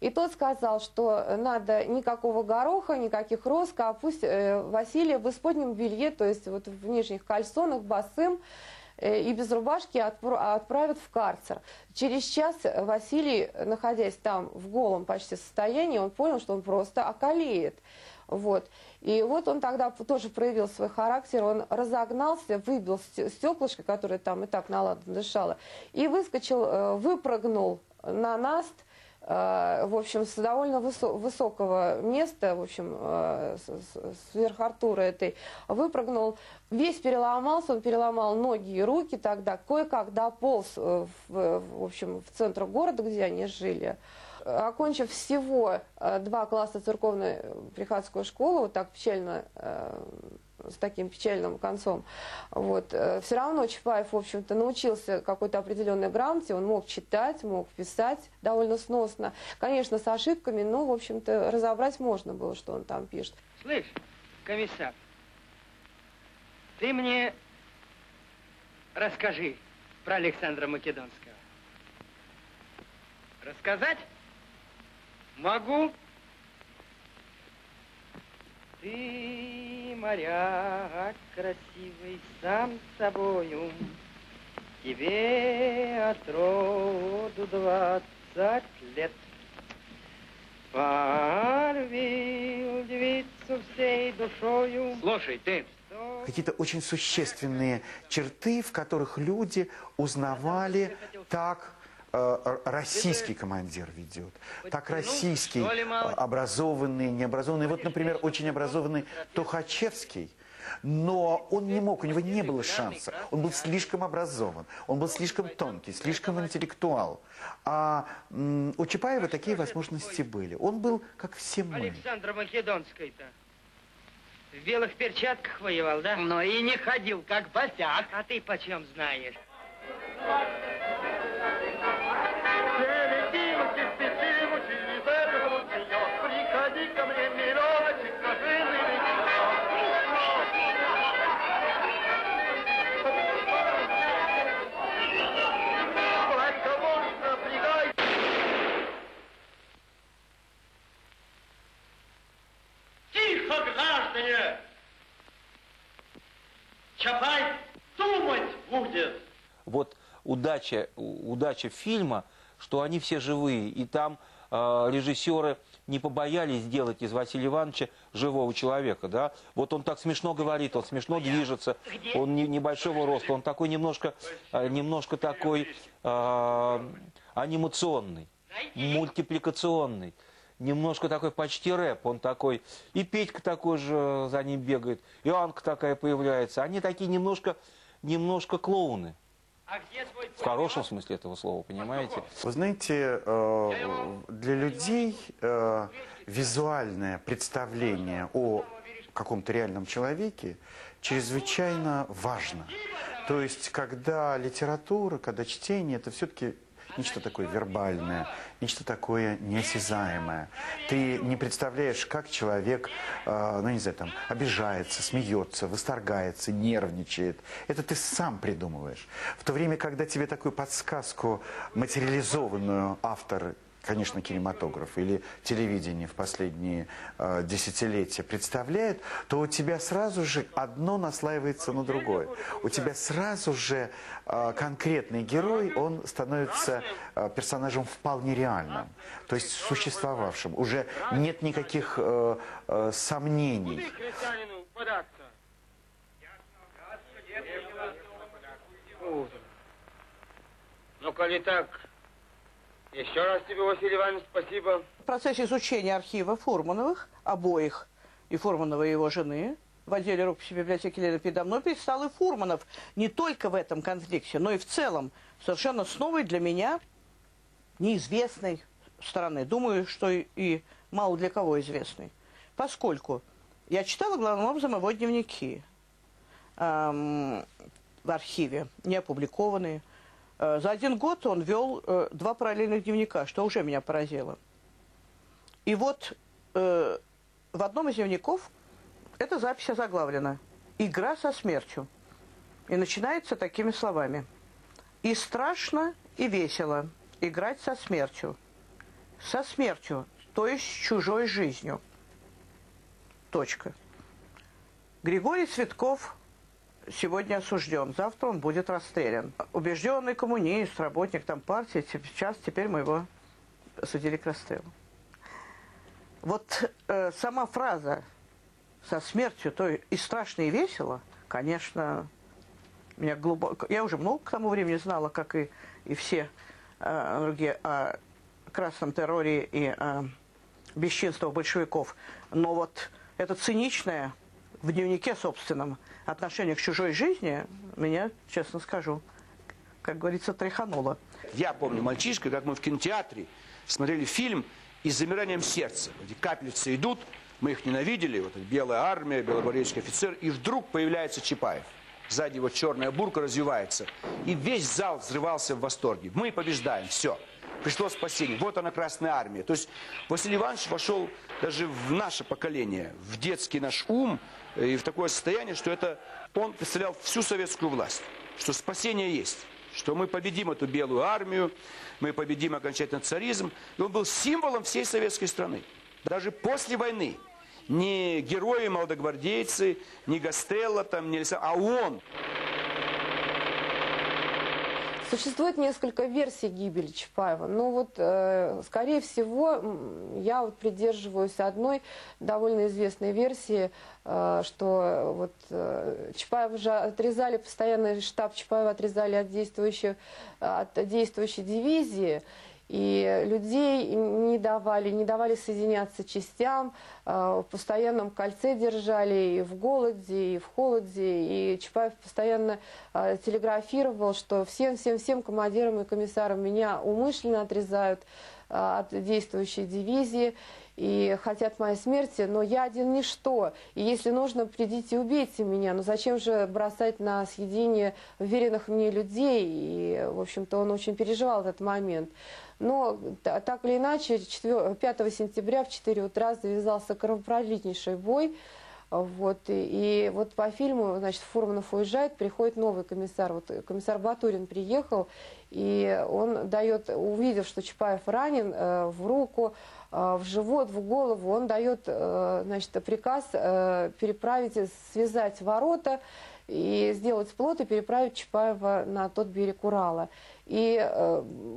И тот сказал, что надо никакого гороха, никаких роска, а пусть э, Василия в исподнем белье, то есть вот в нижних кальсонах, босым, э, и без рубашки отправят в карцер. Через час Василий, находясь там в голом почти состоянии, он понял, что он просто околеет. Вот. И вот он тогда тоже проявил свой характер, он разогнался, выбил стеклышко, которое там и так наладно дышало, и выскочил, э, выпрыгнул на наст, в общем, с довольно высокого места, в общем, э, сверх Артура этой, выпрыгнул, весь переломался, он переломал ноги и руки тогда, кое-как дополз, в, в общем, в центр города, где они жили, окончив всего э, два класса церковной э, приходской школы, вот так печально, э, с таким печальным концом, вот, все равно Чапаев, в общем-то, научился какой-то определенной грамоте, он мог читать, мог писать довольно сносно, конечно, с ошибками, но, в общем-то, разобрать можно было, что он там пишет. Слышь, комиссар, ты мне расскажи про Александра Македонского. Рассказать? Могу. Ты, моряк красивый, сам собою, Тебе от роду двадцать лет. Порвил девицу всей душою. Слушай, ты, какие-то очень существенные черты, в которых люди узнавали так российский командир ведет, так российский, э, образованный, необразованный. Вот, например, очень образованный Тухачевский, но он не мог, у него не было шанса. Он был слишком образован, он был слишком тонкий, слишком интеллектуал. А у Чапаева такие возможности были. Он был, как все мы. Александр Македонский-то в белых перчатках воевал, да? Но и не ходил, как босяк. А ты почем знаешь? Удача, удача фильма, что они все живые, и там э, режиссеры не побоялись сделать из Василия Ивановича живого человека, да? Вот он так смешно говорит, он смешно движется, он не, небольшого роста, он такой немножко, э, немножко такой э, анимационный, мультипликационный. Немножко такой почти рэп, он такой, и Петька такой же за ним бегает, и Анка такая появляется, они такие немножко, немножко клоуны. В хорошем смысле этого слова, понимаете? Вы знаете, э, для людей э, визуальное представление о каком-то реальном человеке чрезвычайно важно. То есть, когда литература, когда чтение, это все-таки нечто такое вербальное, нечто такое неосязаемое. Ты не представляешь, как человек, э, ну не знаю, там, обижается, смеется, восторгается, нервничает. Это ты сам придумываешь. В то время, когда тебе такую подсказку материализованную автор конечно, кинематограф или телевидение в последние э, десятилетия представляет, то у тебя сразу же одно наслаивается на другое. У тебя сразу же э, конкретный герой, он становится э, персонажем вполне реальным, то есть существовавшим. Уже нет никаких э, э, сомнений. Ну, коли так, еще раз тебе, Василий Иванович, спасибо. В процессе изучения архива Фурмановых, обоих, и Фурманова и его жены, в отделе рукописи библиотеки Лены передо мной предстал и Фурманов. Не только в этом конфликте, но и в целом. Совершенно с новой для меня неизвестной стороны. Думаю, что и мало для кого известной. Поскольку я читала главным образом его дневники эм, в архиве, не опубликованные. Э, за один год он вел э, два параллельных дневника, что уже меня поразило. И вот э, в одном из дневников эта запись озаглавлена «Игра со смертью». И начинается такими словами. «И страшно, и весело играть со смертью. со смертью, то есть чужой жизнью. Точка. Григорий Цветков сегодня осужден, завтра он будет расстрелян. Убежденный коммунист, работник там партии, сейчас теперь мы его судили к расстрелу. Вот э, сама фраза со смертью, то и страшно, и весело, конечно, меня глубоко... Я уже много к тому времени знала, как и, и все э, другие, о красном терроре и о бесчинствах большевиков. Но вот это циничное в дневнике собственном отношение к чужой жизни меня, честно скажу, как говорится, тряхануло. Я помню мальчишка, как мы в кинотеатре смотрели фильм и с замиранием сердца. Эти каплицы идут, мы их ненавидели, вот белая армия, белогвардейский офицер, и вдруг появляется Чапаев. Сзади его черная бурка развивается. И весь зал взрывался в восторге. Мы побеждаем, все. Пришло спасение. Вот она, Красная Армия. То есть Василий Иванович вошел даже в наше поколение, в детский наш ум, и в такое состояние, что это он представлял всю советскую власть, что спасение есть, что мы победим эту белую армию, мы победим окончательно царизм. И он был символом всей советской страны. Даже после войны. Не герои, молодогвардейцы, не Гастелло, там, не Лиса, а он. Существует несколько версий гибели Чапаева. Но вот, э, скорее всего, я вот придерживаюсь одной довольно известной версии, э, что вот э, Чапаев уже отрезали, постоянно штаб Чапаева отрезали от, действующей, от действующей дивизии. И людей не давали, не давали соединяться частям, э, в постоянном кольце держали и в голоде, и в холоде. И Чапаев постоянно э, телеграфировал, что всем-всем-всем командирам и комиссарам меня умышленно отрезают от действующей дивизии и хотят моей смерти, но я один ничто. И если нужно, придите и убейте меня. Но зачем же бросать на съедение уверенных мне людей? И, в общем-то, он очень переживал этот момент. Но так или иначе, 4, 5 сентября в 4 утра завязался кровопролитнейший бой. Вот, и, и вот по фильму, значит, Фурманов уезжает, приходит новый комиссар. Вот комиссар Батурин приехал, и он дает, увидев, что Чапаев ранен э, в руку, э, в живот, в голову, он дает, э, значит, приказ переправить, связать ворота и сделать плот и переправить Чапаева на тот берег Урала. И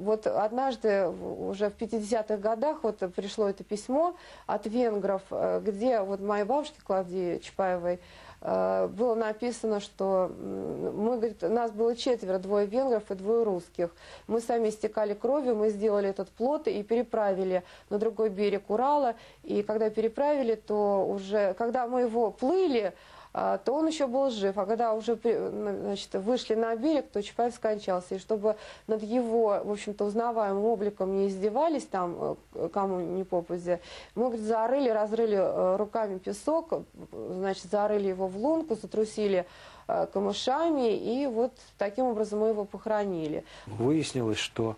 вот однажды, уже в 50-х годах, вот пришло это письмо от венгров, где вот моей бабушке Клавдии Чапаевой было написано, что мы, говорит, нас было четверо, двое венгров и двое русских. Мы сами истекали кровью, мы сделали этот плот и переправили на другой берег Урала. И когда переправили, то уже, когда мы его плыли, то он еще был жив. А когда уже значит, вышли на берег, то Чапаев скончался. И чтобы над его, в общем-то, узнаваемым обликом не издевались там, э, кому не попадя, мы, говорит, зарыли, разрыли э, руками песок, значит, зарыли его в лунку, затрусили э, камышами, и вот таким образом мы его похоронили. Выяснилось, что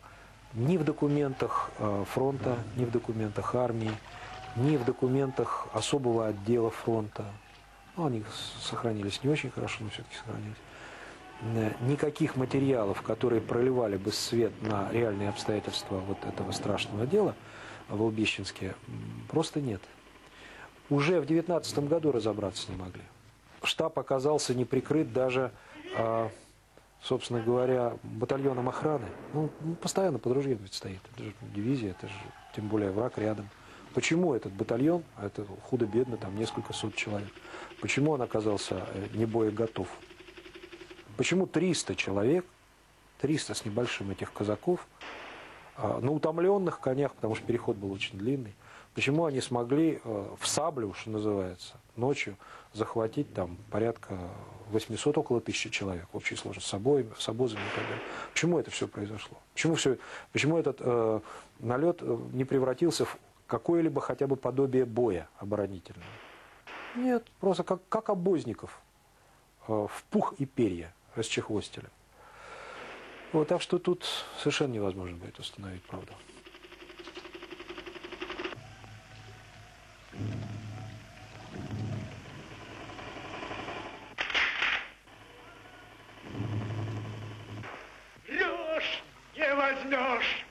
ни в документах фронта, ни в документах армии, ни в документах особого отдела фронта, ну, они сохранились не очень хорошо, но все-таки сохранились. Э, никаких материалов, которые проливали бы свет на реальные обстоятельства вот этого страшного дела в Лбищенске, просто нет. Уже в 19 году разобраться не могли. Штаб оказался не прикрыт даже, а, собственно говоря, батальоном охраны. Ну, постоянно под ружьем ведь стоит. Это же дивизия, это же тем более враг рядом. Почему этот батальон, а это худо-бедно, там несколько сот человек, почему он оказался э, не боеготов? Почему 300 человек, 300 с небольшим этих казаков, а, на утомленных конях, потому что переход был очень длинный, почему они смогли э, в саблю, что называется, ночью захватить там порядка 800, около тысячи человек в общей сложности, с, обоими, с обозами и так далее. Почему это все произошло? Почему, все, почему этот э, налет э, не превратился в какое-либо хотя бы подобие боя оборонительного. Нет, просто как, как обозников э, в пух и перья расчехвостили. Вот, так что тут совершенно невозможно будет установить правду. Врешь, не возьмешь.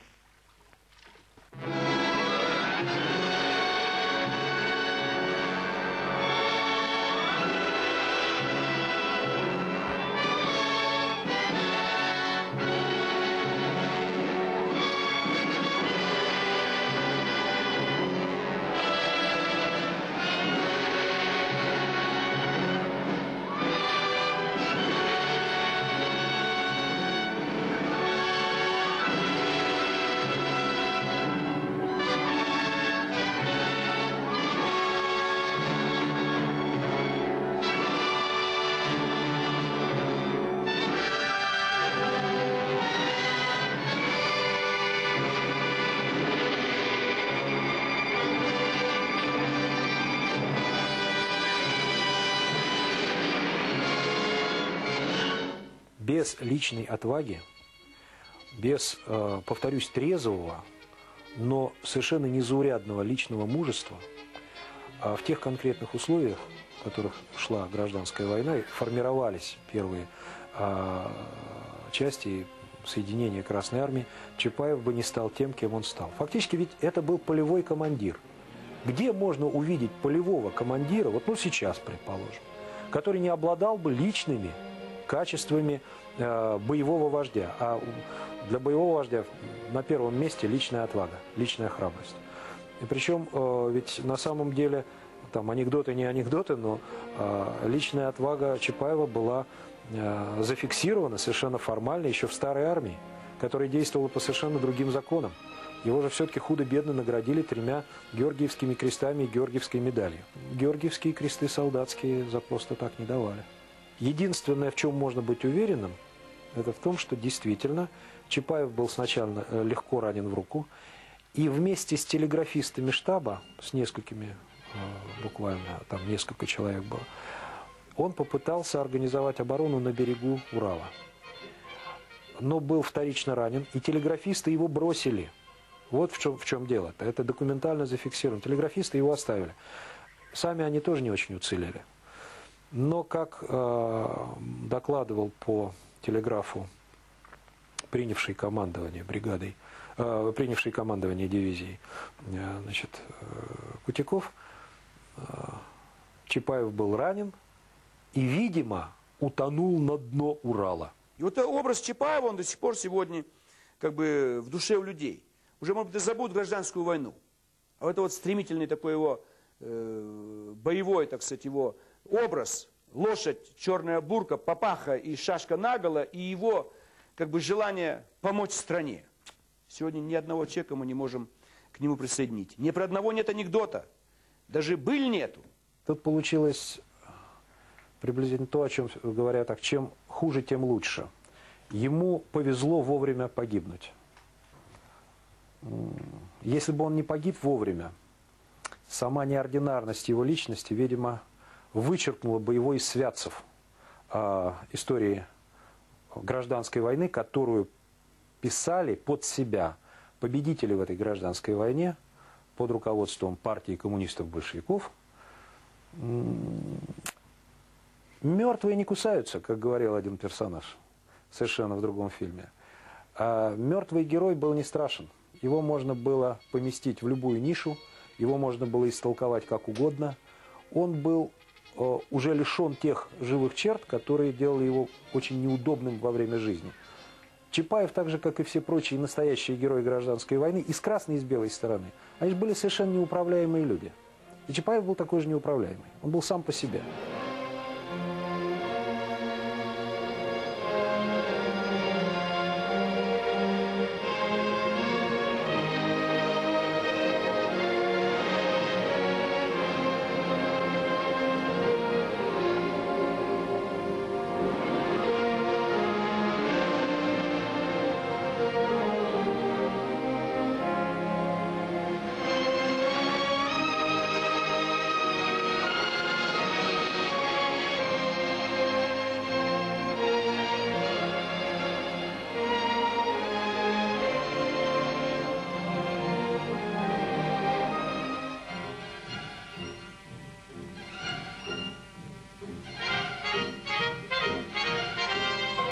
Без личной отваги, без, э, повторюсь, трезвого, но совершенно незаурядного личного мужества а в тех конкретных условиях, в которых шла гражданская война, формировались первые а, части соединения Красной Армии, Чапаев бы не стал тем, кем он стал. Фактически ведь это был полевой командир. Где можно увидеть полевого командира, вот ну сейчас, предположим, который не обладал бы личными качествами э, боевого вождя. А для боевого вождя на первом месте личная отвага, личная храбрость. И причем э, ведь на самом деле, там анекдоты не анекдоты, но э, личная отвага Чапаева была зафиксирована совершенно формально еще в старой армии, которая действовала по совершенно другим законам. Его же все-таки худо-бедно наградили тремя Георгиевскими крестами и Георгиевской медалью. Георгиевские кресты солдатские за просто так не давали. Единственное, в чем можно быть уверенным, это в том, что действительно Чапаев был сначала э, легко ранен в руку, и вместе с телеграфистами штаба, с несколькими, э, буквально там несколько человек было, он попытался организовать оборону на берегу Урала. Но был вторично ранен, и телеграфисты его бросили. Вот в чем, в чем дело. -то. Это документально зафиксировано. Телеграфисты его оставили. Сами они тоже не очень уцелели. Но, как э, докладывал по телеграфу принявший командование бригадой, э, принявший командование дивизией э, значит, э, Кутяков, э, Чапаев был ранен и, видимо, утонул на дно Урала. И вот образ Чапаева, он до сих пор сегодня как бы в душе у людей. Уже, может быть, забудут гражданскую войну. А это вот стремительный такой его э, боевой, так сказать, его образ, лошадь, черная бурка, папаха и шашка наголо, и его как бы желание помочь стране. Сегодня ни одного человека мы не можем к нему присоединить. Ни про одного нет анекдота. Даже быль нету. Тут получилось приблизительно то, о чем говорят так, чем хуже, тем лучше. Ему повезло вовремя погибнуть. Если бы он не погиб вовремя, сама неординарность его личности, видимо, вычеркнула из святцев э, истории гражданской войны, которую писали под себя победители в этой гражданской войне под руководством партии коммунистов-большевиков. Мертвые не кусаются, как говорил один персонаж, совершенно в другом фильме. А мертвый герой был не страшен. Его можно было поместить в любую нишу, его можно было истолковать как угодно. Он был уже лишен тех живых черт, которые делали его очень неудобным во время жизни. Чапаев, так же, как и все прочие настоящие герои гражданской войны, и с красной, и с белой стороны, они же были совершенно неуправляемые люди. И Чапаев был такой же неуправляемый. Он был сам по себе.